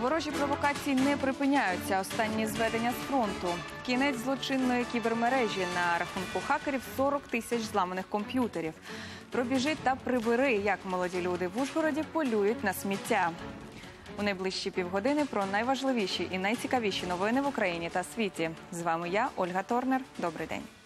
Ворожі провокації не припиняються. Останні зведення з фронту. Кінець злочинної кібермережі на рахунку хакерів 40 тисяч зламаних комп'ютерів. Пробіжи та прибери, як молоді люди в Ужгороді полюють на сміття. У найближчі півгодини про найважливіші і найцікавіші новини в Україні та світі. З вами я, Ольга Торнер. Добрий день.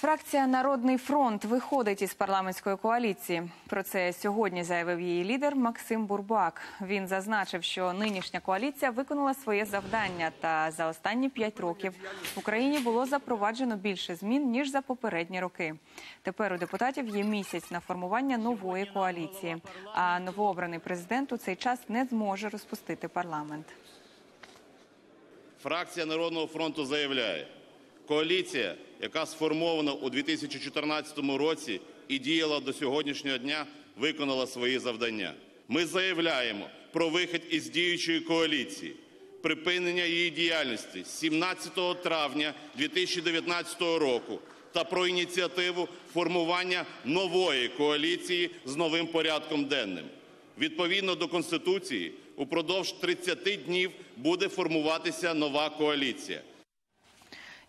Фракція Народний фронт виходить із парламентської коаліції. Про це сьогодні заявив її лідер Максим Бурбак. Він зазначив, що нинішня коаліція виконала своє завдання. Та за останні п'ять років в Україні було запроваджено більше змін ніж за попередні роки. Тепер у депутатів є місяць на формування нової коаліції. А новообраний президент у цей час не зможе розпустити парламент. Фракція Народного фронту заявляє, коаліція, яка сформована у 2014 році і діяла до сьогоднішнього дня, виконала свої завдання. Ми заявляємо про вихід із діючої коаліції, припинення її діяльності 17 травня 2019 року та про ініціативу формування нової коаліції з новим порядком денним. Відповідно до Конституції, упродовж 30 днів буде формуватися нова коаліція.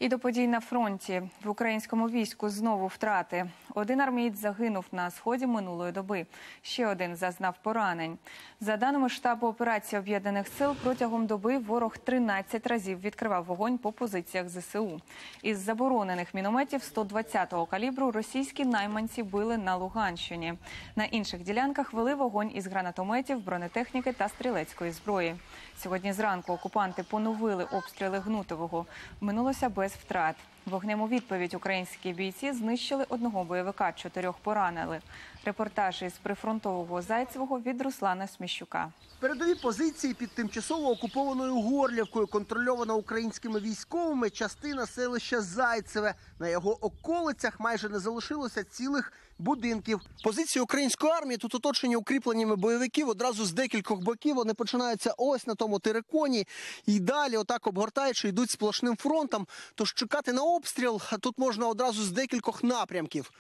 І до подій на фронті в українському війську знову втрати. Один армієць загинув на сході минулої доби. Ще один зазнав поранень. За даними штабу операції об'єднаних сил, протягом доби ворог 13 разів відкривав вогонь по позиціях ЗСУ. Із заборонених мінометів 120-го калібру російські найманці били на Луганщині. На інших ділянках вели вогонь із гранатометів, бронетехніки та стрілецької зброї. Сьогодні зранку окупанти поновили обстріли Гнутового. Минулося без втрат. Вогнем у відповідь українські бійці знищили одного бойовика, чотирьох поранили. Репортаж із прифронтового Зайцевого від Руслана Сміщука. Передові позиції під тимчасово окупованою Горлівкою, контрольована українськими військовими, частина селища Зайцеве. На його околицях майже не залишилося цілих будинків. Позиції української армії тут оточені укріпленнями бойовиків одразу з декількох боків. Вони починаються ось на тому териконі і далі, отак обгортаючи, йдуть сплошним фронтом. Тож чекати на обстріл тут можна одразу з декількох напрямків.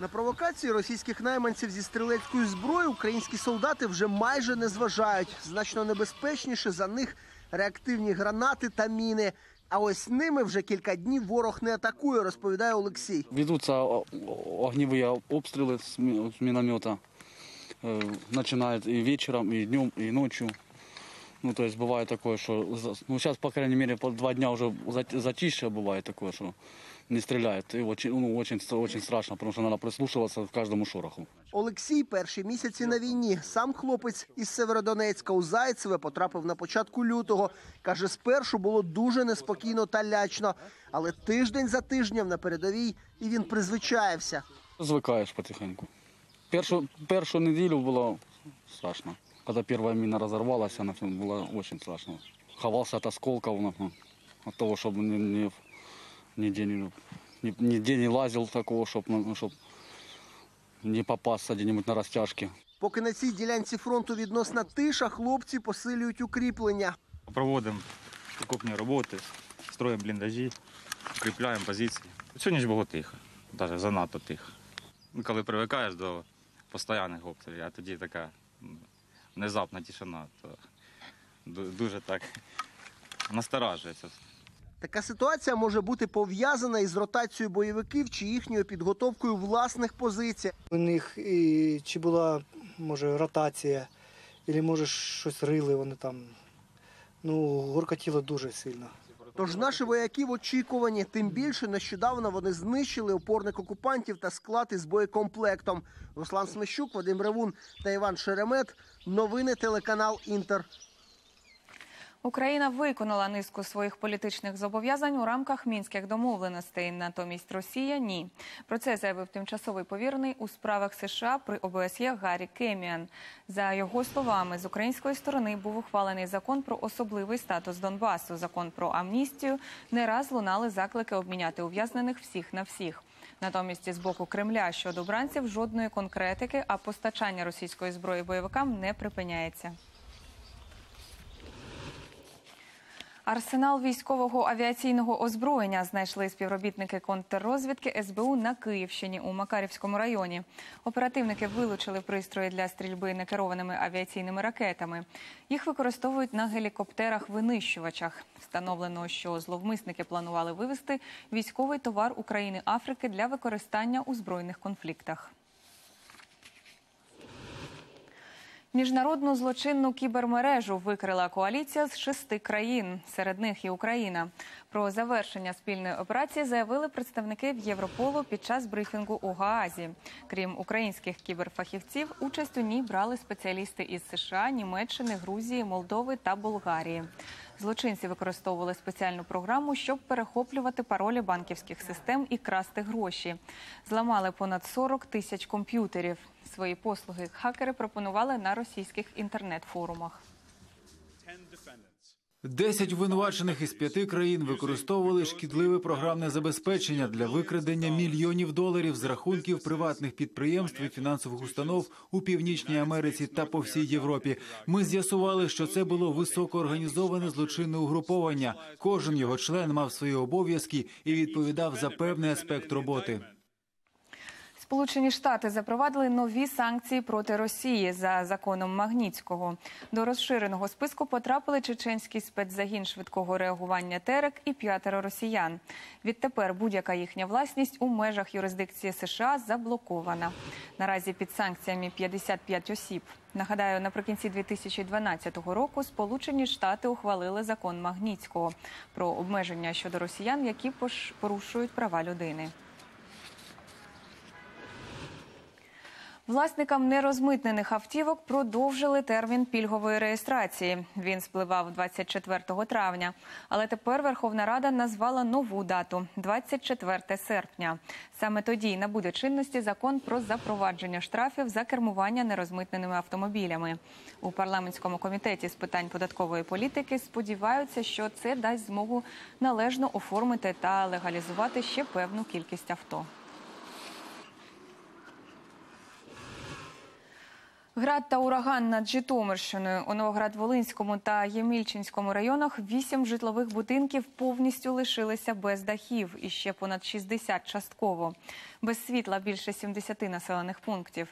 На провокації російських найманців зі стрілецькою зброєю українські солдати вже майже не зважають. Значно небезпечніше за них реактивні гранати та міни. А ось ними вже кілька днів ворог не атакує, розповідає Олексій. Ведутся о- о- огневые обстрелы с ми- с миномета. Э, Начинают и вечером, и днем, и ночью. Ну, то есть бывает такое, что... за- Ну, сейчас, по крайней мере, по два дня уже зат- затишье бывает такое, что не стреляют. И очень, ну, очень, ст- очень страшно, потому что надо прислушиваться к каждому шороху. Олексій перші місяці на війні. Сам хлопець із Северодонецька у Зайцеве потрапив на початку лютого. Каже, спершу було дуже неспокійно та лячно. Але тиждень за тижнем на передовій і він призвичаєвся. Звикаєш потихоньку. Першу, першу неділю було страшно. Когда первая мина разорвалась, она всё было очень страшно. Ховался от осколков, ну, от того, чтобы ни, ни, нигде, не, нигде не лазил такого, чтобы чтоб не попасться где-нибудь на растяжке. Поки на цій ділянці фронту відносна тиша, хлопці посилюють укріплення. Проводимо окопні роботи, строїмо бліндажі, укріпляємо позиції. Сьогодні ж було тихо, навіть занадто тихо. Ну, Коли привикаєш до постійних обстрілів, а тоді така внезапна тишина, то дуже так насторажується. Така ситуація може бути пов'язана із ротацією бойовиків чи їхньою підготовкою власних позицій. У них і чи була може ротація, або може щось рили вони там. Ну, гуркотіло дуже сильно. Тож наші вояки в очікуванні. Тим більше нещодавно вони знищили опорник окупантів та склад із боєкомплектом. Руслан Смещук, Вадим Ревун та Іван Шеремет. Новини телеканал Інтер. Україна виконала низку своїх політичних зобов'язань у рамках мінських домовленостей. Натомість Росія ні. Про це заявив тимчасовий повірений у справах США при ОБСЄ Гаррі Кеміан. За його словами, з української сторони був ухвалений закон про особливий статус Донбасу, закон про амністію. Не раз лунали заклики обміняти ув'язнених всіх на всіх. Натомість з боку Кремля щодо бранців жодної конкретики, а постачання російської зброї бойовикам не припиняється. Арсенал військового авіаційного озброєння знайшли співробітники контррозвідки СБУ на Київщині у Макарівському районі. Оперативники вилучили пристрої для стрільби некерованими авіаційними ракетами. Їх використовують на гелікоптерах-винищувачах. Встановлено, що зловмисники планували вивезти військовий товар України Африки для використання у збройних конфліктах. Міжнародну злочинну кібермережу викрила коаліція з шести країн, серед них і Україна. Про завершення спільної операції заявили представники в Європолу під час брифінгу у Гаазі. Крім українських кіберфахівців, участь у ній брали спеціалісти із США, Німеччини, Грузії, Молдови та Болгарії. Злочинці використовували спеціальну програму, щоб перехоплювати паролі банківських систем і красти гроші. Зламали понад 40 тисяч комп'ютерів. Свої послуги хакери пропонували на російських інтернет-форумах. Десять винувачених із п'яти країн використовували шкідливе програмне забезпечення для викрадення мільйонів доларів з рахунків приватних підприємств і фінансових установ у північній Америці та по всій Європі. Ми з'ясували, що це було високоорганізоване злочинне угруповання. Кожен його член мав свої обов'язки і відповідав за певний аспект роботи. Сполучені Штати запровадили нові санкції проти Росії за законом Магнітського. До розширеного списку потрапили чеченський спецзагін швидкого реагування Терек і п'ятеро росіян. Відтепер будь-яка їхня власність у межах юрисдикції США заблокована. Наразі під санкціями 55 осіб. Нагадаю, наприкінці 2012 року Сполучені Штати ухвалили закон Магнітського про обмеження щодо росіян, які порушують права людини. Власникам нерозмитнених автівок продовжили термін пільгової реєстрації. Він спливав 24 травня. Але тепер Верховна Рада назвала нову дату 24 серпня. Саме тоді набуде чинності закон про запровадження штрафів за кермування нерозмитненими автомобілями. У парламентському комітеті з питань податкової політики сподіваються, що це дасть змогу належно оформити та легалізувати ще певну кількість авто. Град та ураган над Житомирщиною у Новоград-Волинському та Ємільчинському районах вісім житлових будинків повністю лишилися без дахів і ще понад 60 частково. Без світла більше 70 населених пунктів.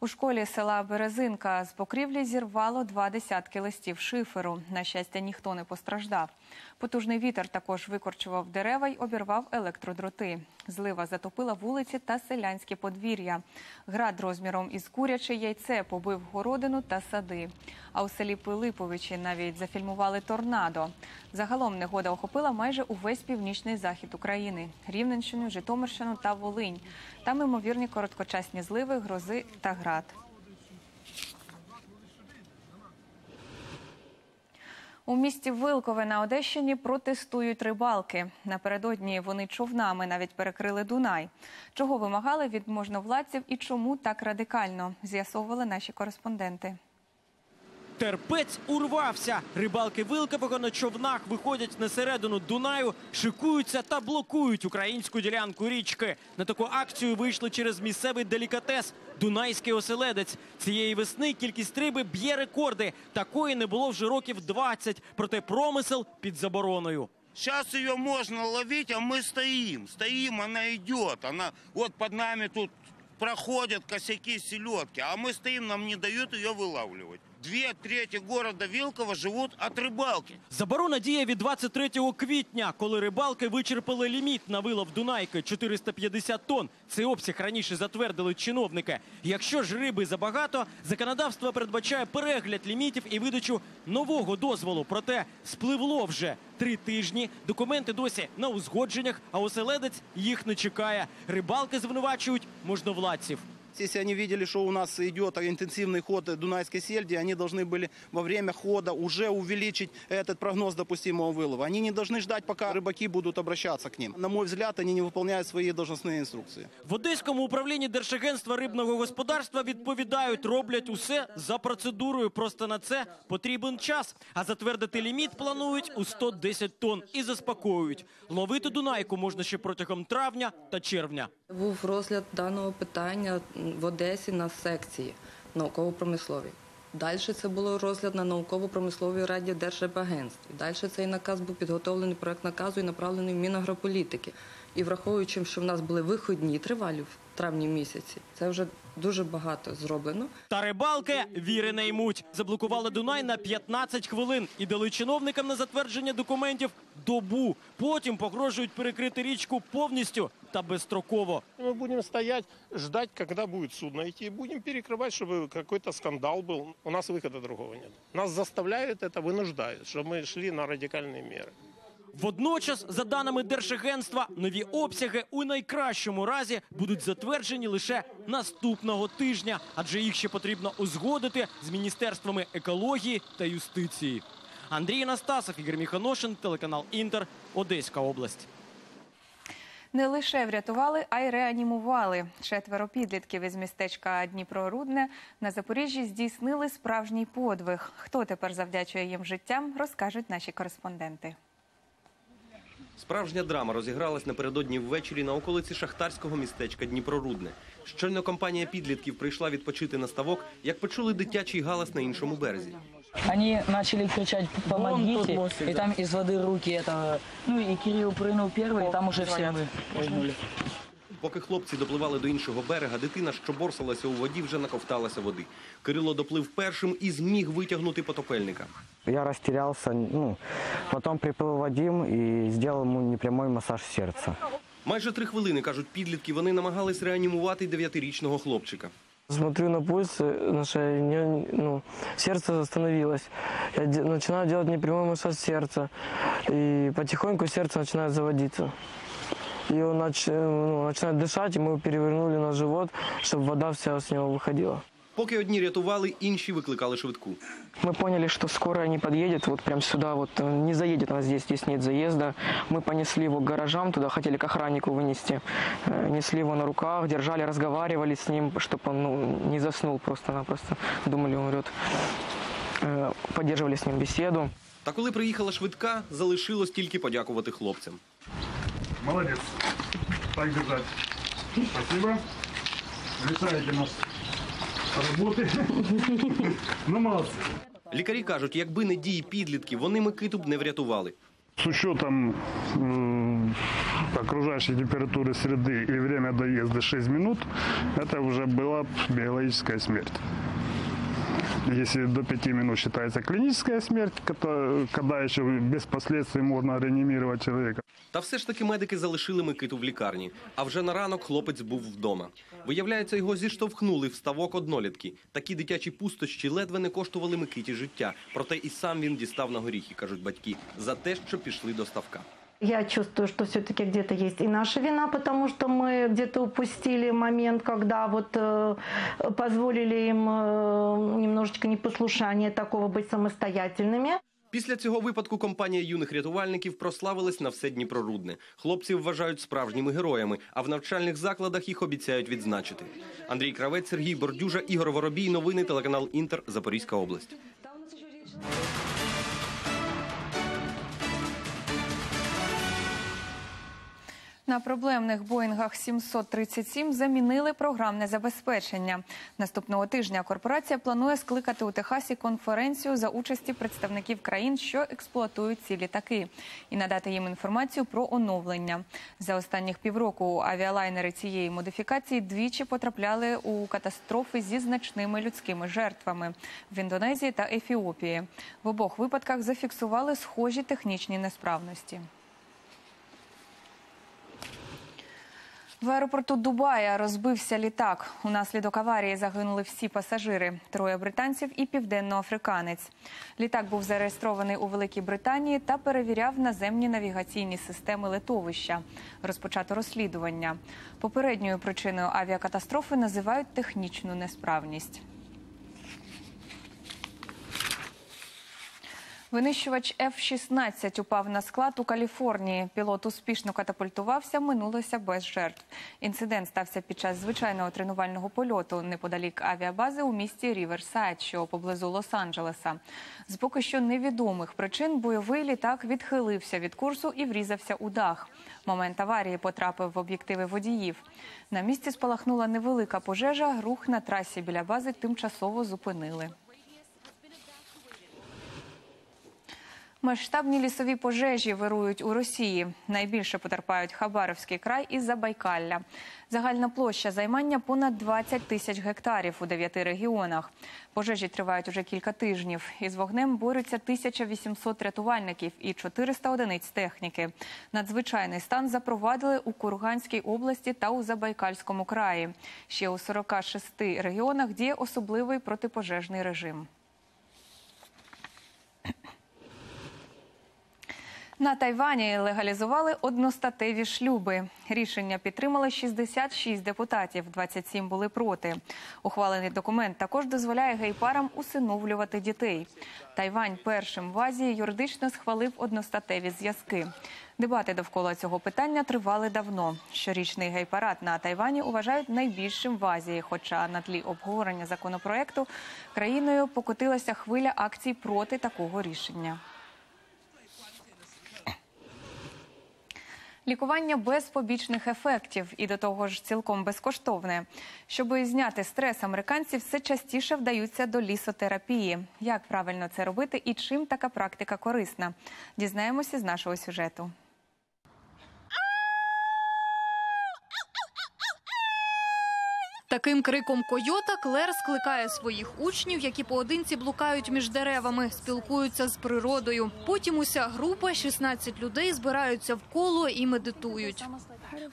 У школі села Березинка з покрівлі зірвало два десятки листів шиферу. На щастя, ніхто не постраждав. Потужний вітер також викорчував дерева й обірвав електродроти. Злива затопила вулиці та селянське подвір'я. Град розміром із куряче яйце побив городину та сади. А у селі Пилиповичі навіть зафільмували торнадо. Загалом негода охопила майже увесь північний захід України, Рівненщину, Житомирщину та Волинь. Там ймовірні короткочасні зливи, грози та град. У місті Вилкове на Одещині протестують рибалки. Напередодні вони човнами навіть перекрили Дунай. Чого вимагали від можновладців і чому так радикально, з'ясовували наші кореспонденти. Терпець урвався. Рибалки Вилкового на човнах виходять на середину Дунаю, шикуються та блокують українську ділянку річки. На таку акцію вийшли через місцевий делікатес Дунайський оселедець. Цієї весни кількість риби б'є рекорди. Такої не було вже років 20, проте промисел під забороною. Сейчас ее можно ловить, а мы стоим. Стоим, она идет. Она вот под нами тут проходят косяки селедки, а мы стоим, нам не дают ее вылавливать. Две трети города Вилково живут от рыбалки. Заборона діє від 23 квітня, коли рибалки вичерпали ліміт на вилов Дунайки 450 тонн. Цей обсяг раніше затвердили чиновники. Якщо ж риби забагато, законодавство передбачає перегляд лімітів і видачу нового дозволу. Проте спливло вже три тижні. Документи досі на узгодженнях, а оселедець їх не чекає. Рибалки звинувачують можновладців. Если они видели, что у нас идет интенсивный ход дунайской сельди, они должны были во время хода уже увеличить этот прогноз допустимого вылова. Они не должны ждать, пока рыбаки будут обращаться к ним. На мой взгляд, они не выполняют свои должностные инструкции. В Одеському управлінні Держагентства рибного господарства відповідають, роблять усе за процедурою. Просто на це потрібен час. А затвердити ліміт планують у 110 тонн і заспокоюють. Ловити Дунайку можна ще протягом травня та червня. Був розгляд даного питання в Одесі на секції науково-промисловій. Далі це було розгляд на науково-промисловій раді Держрепагентств. Далі цей наказ був підготовлений проект наказу і направлений в Мінагрополітики. І враховуючи, що в нас були виходні тривалі в травні місяці, це вже дуже багато зроблено. Та рибалки віри не ймуть. Заблокували Дунай на 15 хвилин і дали чиновникам на затвердження документів добу. Потім погрожують перекрити річку повністю та безстроково. Мы будем стоять, ждать, когда будет судно идти. и Будем перекрывать, чтобы какой-то скандал был. У нас выхода другого нет. Нас заставляют это, вынуждают, чтобы мы шли на радикальные меры. Водночас, за даними Держагентства, нові обсяги у найкращому разі будуть затверджені лише наступного тижня, адже їх ще потрібно узгодити з міністерствами екології та юстиції. Андрій Анастасов, Ігор Міханошин, телеканал Інтер, Одеська область. Не лише врятували, а й реанімували. Четверо підлітків із містечка Дніпрорудне на Запоріжжі здійснили справжній подвиг. Хто тепер завдячує їм життям, розкажуть наші кореспонденти. Справжня драма розігралась напередодні ввечері на околиці шахтарського містечка Дніпрорудне. Щойно компанія підлітків прийшла відпочити на ставок, як почули дитячий галас на іншому березі. Они начали кричать «помогите», и там из воды руки этого... Ну и Кирилл прыгнул первый, и там уже все мы прыгнули. Поки хлопці допливали до іншого берега, дитина, що борсалася у воді, вже наковталася води. Кирило доплив першим і зміг витягнути потопельника. Я растерялся, ну, потом приплыл Вадим и сделал ему непрямой массаж сердца. Майже три хвилини, кажуть підлітки, вони намагались реанімувати дев'ятирічного хлопчика. Смотрю на пульс э, на шее, не- ну, сердце остановилось. Я де- начинаю делать непрямой массаж сердца, и потихоньку сердце начинает заводиться. И он нач- э, ну, начинает дышать, и мы его перевернули на живот, чтобы вода вся с него выходила. Поки одні рятували, інші викликали швидку. Мы поняли, что скоро не подъедет, вот прям сюда, вот э, не заедет она здесь, здесь нет заезда. Мы понесли его к гаражам, туда хотели к охраннику вынести. Э, Несли его на руках, держали, разговаривали с ним, чтобы он ну, не заснул просто-напросто. Думали, он умрет. Э, Поддерживали с ним беседу. Та коли приїхала швидка, залишилось тільки подякувати хлопцям. Молодец. Так держать. Спасибо. Решаете нас работы. Ну, молодцы. Лікарі кажуть, якби не дії підлітків, вони Микиту б не врятували. С учетом м, окружающей температуры среды и время доезда 6 минут, это уже была б биологическая смерть. Если до 5 минут считается клиническая смерть, когда еще без последствий можно реанимировать человека. Та все ж таки медики залишили Микиту в лікарні. А вже на ранок хлопець був вдома. Виявляється, його зіштовхнули в ставок однолітки. Такі дитячі пустощі ледве не коштували Микиті життя. Проте і сам він дістав на горіхи, кажуть батьки, за те, що пішли до ставка. Я чувствую, что все-таки где-то есть и наша вина, потому что мы где-то упустили момент, когда вот э, позволили им э, немножечко непослушания такого быть самостоятельными. Після цього випадку компанія юних рятувальників прославилась на все Дніпрорудне. Хлопців вважають справжніми героями, а в навчальних закладах їх обіцяють відзначити. Андрій Кравець, Сергій Бордюжа, Ігор Воробій. Новини телеканал Інтер. Запорізька область. На проблемних Боїнгах 737 замінили програмне забезпечення. Наступного тижня корпорація планує скликати у Техасі конференцію за участі представників країн, що експлуатують ці літаки, і надати їм інформацію про оновлення. За останніх півроку авіалайнери цієї модифікації двічі потрапляли у катастрофи зі значними людськими жертвами в Індонезії та Ефіопії. В обох випадках зафіксували схожі технічні несправності. В аеропорту Дубая розбився літак. Унаслідок аварії загинули всі пасажири: троє британців і південноафриканець. Літак був зареєстрований у Великій Британії та перевіряв наземні навігаційні системи литовища. Розпочато розслідування. Попередньою причиною авіакатастрофи називають технічну несправність. Винищувач F-16 упав на склад у Каліфорнії. Пілот успішно катапультувався, минулося без жертв. Інцидент стався під час звичайного тренувального польоту неподалік авіабази у місті Ріверсайд, що поблизу Лос-Анджелеса. З поки що невідомих причин бойовий літак відхилився від курсу і врізався у дах. Момент аварії потрапив в об'єктиви водіїв. На місці спалахнула невелика пожежа. Рух на трасі біля бази тимчасово зупинили. Масштабні лісові пожежі вирують у Росії. Найбільше потерпають Хабаровський край і Забайкалля. Загальна площа займання понад 20 тисяч гектарів у дев'яти регіонах. Пожежі тривають уже кілька тижнів. Із вогнем борються 1800 рятувальників і 400 одиниць техніки. Надзвичайний стан запровадили у Курганській області та у Забайкальському краї. Ще у 46 регіонах діє особливий протипожежний режим. На Тайвані легалізували одностатеві шлюби. Рішення підтримали 66 депутатів, 27 були проти. Ухвалений документ також дозволяє гей-парам усиновлювати дітей. Тайвань першим в Азії юридично схвалив одностатеві зв'язки. Дебати довкола цього питання тривали давно. Щорічний гей-парад на Тайвані вважають найбільшим в Азії. Хоча на тлі обговорення законопроекту країною покотилася хвиля акцій проти такого рішення. Лікування без побічних ефектів і до того ж цілком безкоштовне. Щоби зняти стрес, американці все частіше вдаються до лісотерапії. Як правильно це робити і чим така практика корисна? Дізнаємося з нашого сюжету. Таким криком койота Клер скликає своїх учнів, які поодинці блукають між деревами, спілкуються з природою. Потім уся група, 16 людей, збираються в коло і медитують.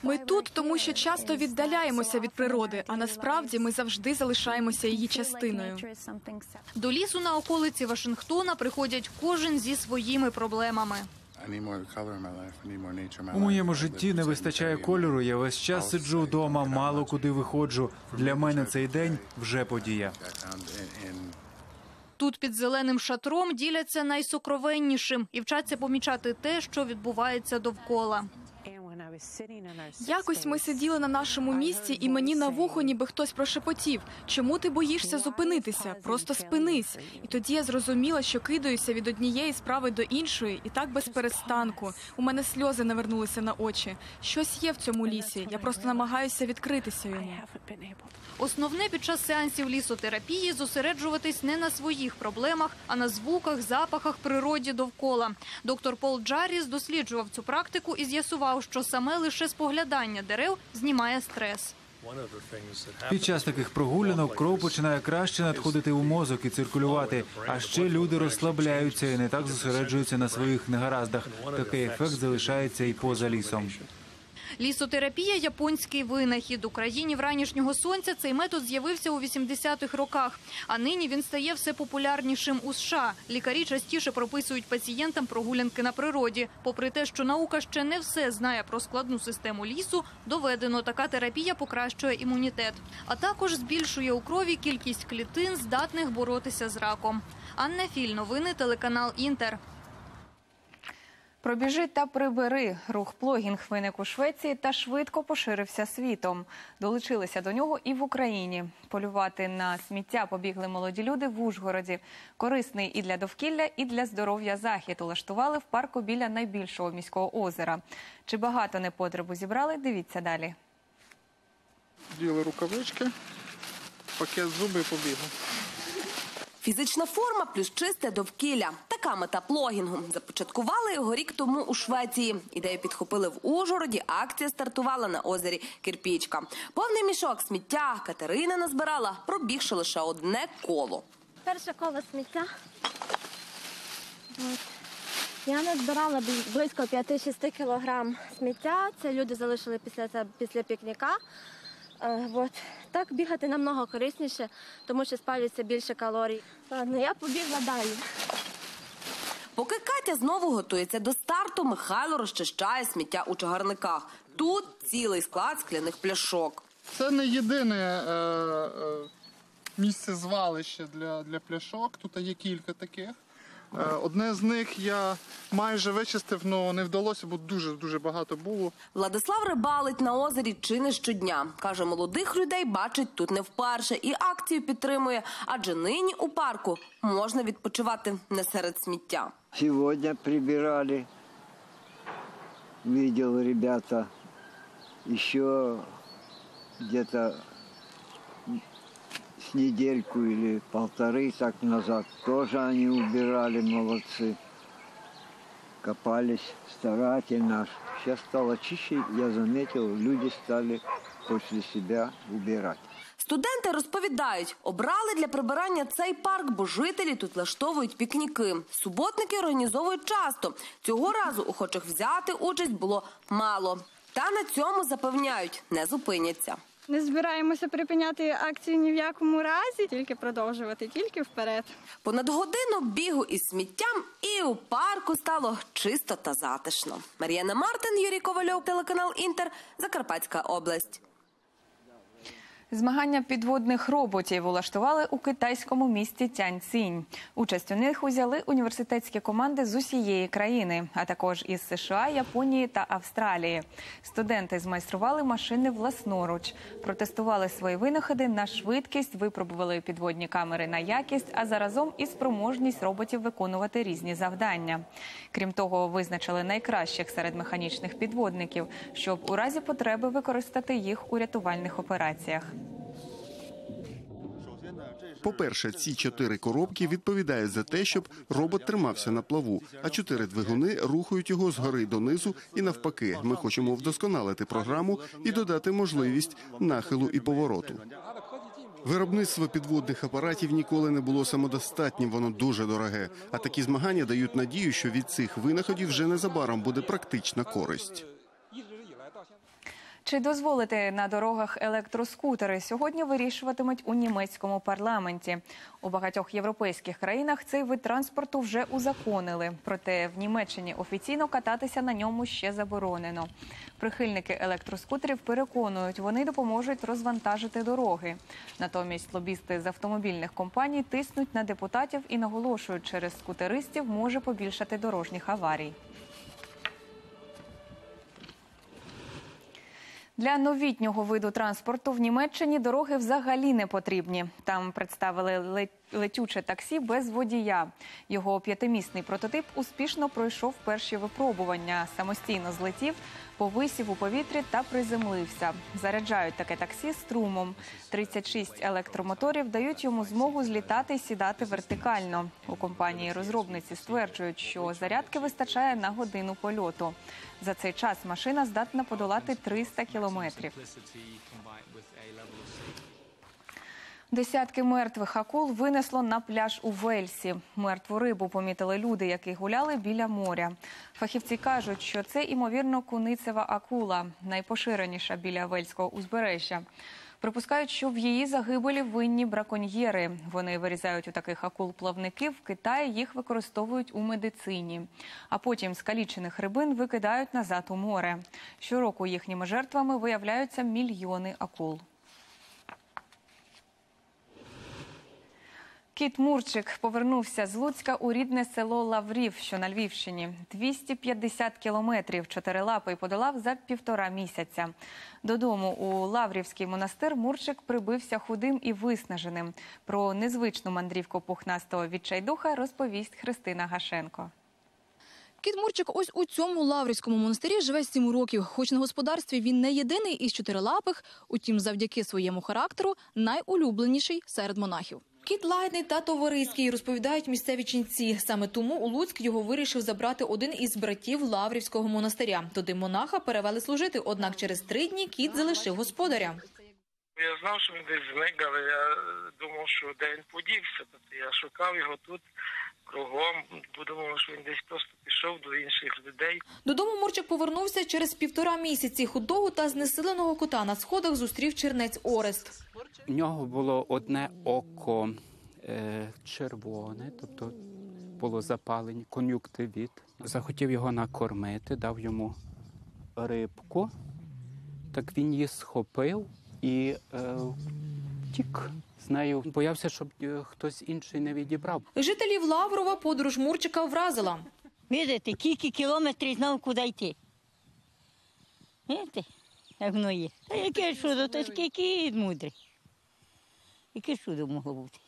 Ми тут, тому що часто віддаляємося від природи, а насправді ми завжди залишаємося її частиною. До лісу на околиці Вашингтона приходять кожен зі своїми проблемами. У моєму житті не вистачає кольору. Я весь час сиджу вдома, мало куди виходжу. Для мене цей день вже подія. Тут під зеленим шатром діляться найсокровеннішим і вчаться помічати те, що відбувається довкола. Якось ми сиділи на нашому місці, і мені на вухо ніби хтось прошепотів. Чому ти боїшся зупинитися? Просто спинись. І тоді я зрозуміла, що кидаюся від однієї справи до іншої, і так без перестанку. У мене сльози навернулися на очі. Щось є в цьому лісі. Я просто намагаюся відкритися йому. Основне під час сеансів лісотерапії зосереджуватись не на своїх проблемах, а на звуках, запахах, природі довкола. Доктор Пол Джарріс досліджував цю практику і з'ясував, що саме лише споглядання дерев знімає стрес. Під час таких прогулянок кров починає краще надходити у мозок і циркулювати. А ще люди розслабляються і не так зосереджуються на своїх негараздах. Такий ефект залишається і поза лісом. Лісотерапія японський винахід. Україні в ранішнього сонця цей метод з'явився у 80-х роках. А нині він стає все популярнішим у США. Лікарі частіше прописують пацієнтам прогулянки на природі. Попри те, що наука ще не все знає про складну систему лісу, доведено, така терапія покращує імунітет, а також збільшує у крові кількість клітин, здатних боротися з раком. Анна Філь, новини, телеканал Інтер. Пробіжи та прибери. Рух плогінг виник у Швеції та швидко поширився світом. Долучилися до нього і в Україні. Полювати на сміття побігли молоді люди в Ужгороді. Корисний і для довкілля, і для здоров'я захід улаштували в парку біля найбільшого міського озера. Чи багато непотребу зібрали? Дивіться далі. Діли рукавички, пакет зуби побігли. Фізична форма плюс чисте довкілля. Така мета плогінгу. Започаткували його рік тому у Швеції. Ідею підхопили в Ужгороді. Акція стартувала на озері Кирпічка. Повний мішок сміття Катерина назбирала, пробігши лише одне коло. Перше коло сміття. Я назбирала бл- близько 5-6 кілограм сміття. Це люди залишили після після пікніка. Е, от. Так бігати намного корисніше, тому що спалюється більше калорій. Ладно, я побігла далі. Поки Катя знову готується до старту, Михайло розчищає сміття у чагарниках. Тут цілий склад скляних пляшок. Це не єдине е, е, місце звалище для, для пляшок. Тут є кілька таких. Е, одне з них я майже вичистив, але не вдалося, бо дуже дуже багато було. Владислав рибалить на озері чи не щодня. Каже, молодих людей бачить тут не вперше і акцію підтримує, адже нині у парку можна відпочивати не серед сміття. Сегодня прибирали. Видел ребята. Еще где-то недельку или полторы так назад тоже они убирали, молодцы. копались старательно. Сейчас стало чище, я заметил, люди стали после себя убирать. Студенти розповідають, обрали для прибирання цей парк, бо жителі тут влаштовують пікніки. Суботники організовують часто. Цього разу охочих взяти участь було мало. Та на цьому запевняють, не зупиняться. Не збираємося припиняти акцію ні в якому разі, тільки продовжувати, тільки вперед. Понад годину бігу із сміттям, і у парку стало чисто та затишно. Мар'яна Мартин, Юрій Ковальов, телеканал Інтер, Закарпатська область. Змагання підводних роботів улаштували у китайському місті Тяньцінь. Участь у них узяли університетські команди з усієї країни, а також із США, Японії та Австралії. Студенти змайстрували машини власноруч, протестували свої винаходи на швидкість, випробували підводні камери на якість, а заразом і спроможність роботів виконувати різні завдання. Крім того, визначили найкращих серед механічних підводників, щоб у разі потреби використати їх у рятувальних операціях. По-перше, ці чотири коробки відповідають за те, щоб робот тримався на плаву, а чотири двигуни рухають його згори донизу і навпаки. Ми хочемо вдосконалити програму і додати можливість нахилу і повороту. Виробництво підводних апаратів ніколи не було самодостатнім, воно дуже дороге. А такі змагання дають надію, що від цих винаходів вже незабаром буде практична користь. Чи дозволити на дорогах електроскутери сьогодні вирішуватимуть у німецькому парламенті? У багатьох європейських країнах цей вид транспорту вже узаконили. Проте в Німеччині офіційно кататися на ньому ще заборонено. Прихильники електроскутерів переконують, вони допоможуть розвантажити дороги. Натомість лобісти з автомобільних компаній тиснуть на депутатів і наголошують, через скутеристів може побільшати дорожніх аварій. Для новітнього виду транспорту в Німеччині дороги взагалі не потрібні. Там представили ле- летюче таксі без водія. Його п'ятимісний прототип успішно пройшов перші випробування, самостійно злетів, повисів у повітрі та приземлився. Заряджають таке таксі струмом. 36 електромоторів дають йому змогу злітати і сідати вертикально. У компанії розробниці стверджують, що зарядки вистачає на годину польоту. За цей час машина здатна подолати 300 кілометрів. Десятки мертвих акул винесло на пляж у Вельсі. Мертву рибу помітили люди, які гуляли біля моря. Фахівці кажуть, що це імовірно куницева акула, найпоширеніша біля вельського узбережжя. Припускають, що в її загибелі винні браконьєри. Вони вирізають у таких акул плавники. В Китаї їх використовують у медицині. А потім скалічених рибин викидають назад у море. Щороку їхніми жертвами виявляються мільйони акул. Кіт Мурчик повернувся з Луцька у рідне село Лаврів, що на Львівщині. 250 кілометрів чотирилапий подолав за півтора місяця. Додому у Лаврівський монастир Мурчик прибився худим і виснаженим. Про незвичну мандрівку пухнастого відчайдуха розповість Христина Гашенко. Кіт Мурчик ось у цьому лаврівському монастирі живе сім років. Хоч на господарстві він не єдиний із чотирилапих, утім, завдяки своєму характеру найулюбленіший серед монахів. Кіт лагідний та товариський, розповідають місцеві ченці. Саме тому у Луцьк його вирішив забрати один із братів Лаврівського монастиря. Туди монаха перевели служити, однак через три дні кіт залишив господаря. Я знав, що він десь зник, але я думав, що де він подівся. Тобто я шукав його тут кругом, подумав, що він десь просто пішов до інших людей. Додому Мурчик повернувся через півтора місяці. Худого та знесиленого кота на сходах зустрів чернець Орест. У нього було одне око е, червоне, тобто було запалення, кон'юктивіт. Захотів його накормити, дав йому рибку. Так він її схопив і е, втік з нею. Боявся, щоб е, хтось інший не відібрав. Жителів Лаврова подорож Мурчика вразила. Видите, кілька кілометрів знав, куди йти. Видите, як воно є. Та яке чудо, то скільки мудрий. Яке чудо могло бути.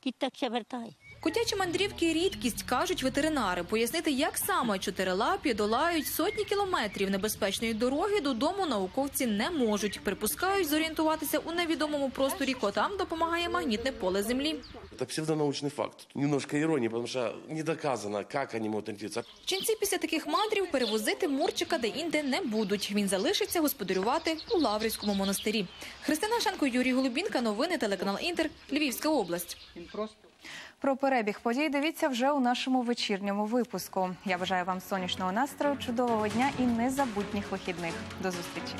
Кіт так ще вертає. Котячі мандрівки рідкість, кажуть ветеринари. Пояснити, як саме чотирилапі долають сотні кілометрів небезпечної дороги додому науковці не можуть. Припускають зорієнтуватися у невідомому просторі котам допомагає магнітне поле землі. Это псевдонаучный факт. Немножко иронии, потому что не доказано, как они могут ориентироваться. Ченці після таких мандрів перевозити Мурчика де-інде не будуть. Він залишиться господарювати у Лаврівському монастирі. Христина Шенко, Юрій Голубінка. Новини телеканал Інтер. Львівська область. Про перебіг подій дивіться вже у нашому вечірньому випуску. Я бажаю вам сонячного настрою, чудового дня і незабутніх вихідних. До зустрічі.